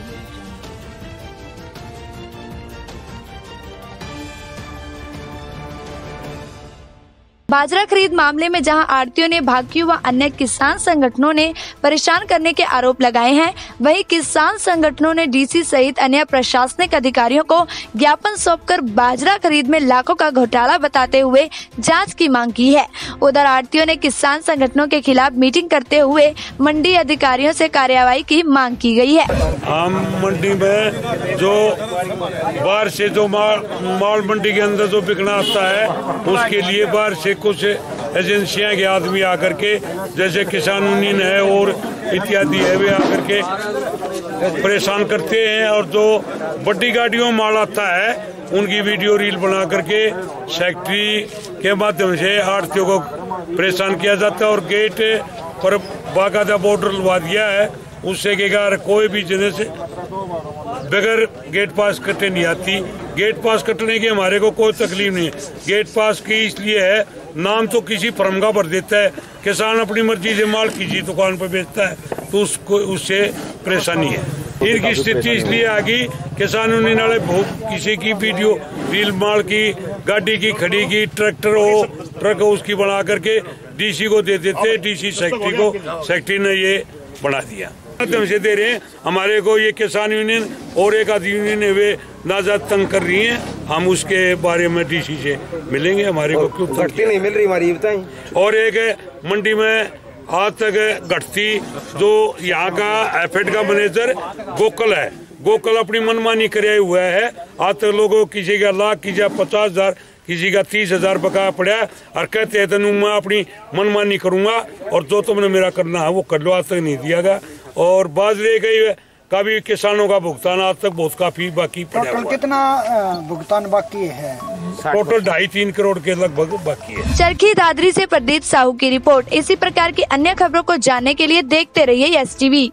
removed बाजरा खरीद मामले में जहाँ आड़तियों ने भाकियों व अन्य किसान संगठनों ने परेशान करने के आरोप लगाए हैं। वहीं किसान संगठनों ने डीसी सहित अन्य प्रशासनिक अधिकारियों को ज्ञापन सौंपकर बाजरा खरीद में लाखों का घोटाला बताते हुए जाँच की मांग की है। उधर आड़तियों ने किसान संगठनों के खिलाफ मीटिंग करते हुए मंडी अधिकारियों से कार्यवाही की मांग की गई है। आम मंडी में जो बाहर से जो माल माल मंडी के अंदर जो बिकना आता है, उसके लिए बाहर से कुछ एजेंसियाँ के आदमी आकर के, जैसे किसान यूनियन है और इत्यादि है, वे आकर के परेशान करते हैं और जो बड़ी गाड़ियों माल आता है, उनकी वीडियो रील बना करके सेक्रेटरी के माध्यम से आड़तियों को परेशान किया जाता है और गेट पर बाकायदा बॉर्डर लगा दिया है। उससे के कोई भी जिन्हें से बगैर गेट पास कटे नहीं आती। गेट पास कटने की हमारे को कोई तकलीफ़ नहीं है। गेट पास की इसलिए है नाम तो किसी फर्म का भर देता है। किसान अपनी मर्ज़ी से माल किसी दुकान पर बेचता है तो उसको उससे परेशानी है। इनकी स्थिति इसलिए आ गई किसान यूनियन वाले भूख किसी की वीडियो रील माल की गाड़ी की खड़ी की ट्रैक्टर हो ट्रक हो उसकी बना करके डीसी को दे देते डीसी सेक्रेटरी को सेक्रेटरी ने ये बना दिया। माध्यम से दे रहे हैं हमारे को ये किसान यूनियन और एक आदि यूनियन वे नाजाद तंग कर रही हैं। हम उसके बारे में डीसी से मिलेंगे हमारे को क्यों सख्ती नहीं मिल रही हमारी बताएँ और एक मंडी में आज तक घटती जो यहाँ का एफेड का मैनेजर गोकल है। गोकल अपनी मनमानी करे हुआ है। आज तक लोगों किसी का लाख किसी का पचास हज़ार किसी का तीस हज़ार बकाया पड़ा और कहते हैं तेन मैं अपनी मनमानी करूँगा और जो तुमने मेरा करना है वो कर लो। आज तक नहीं दिया गया। और बाजरे का का भी किसानों का भुगतान आज तक बहुत काफ़ी बाकी पड़ा टोटल हुआ कितना भुगतान बाकी है? टोटल ढाई तीन करोड़ के लगभग बाकी है। चरखी दादरी से प्रदीप साहू की रिपोर्ट। इसी प्रकार की अन्य खबरों को जानने के लिए देखते रहिए एस टीवी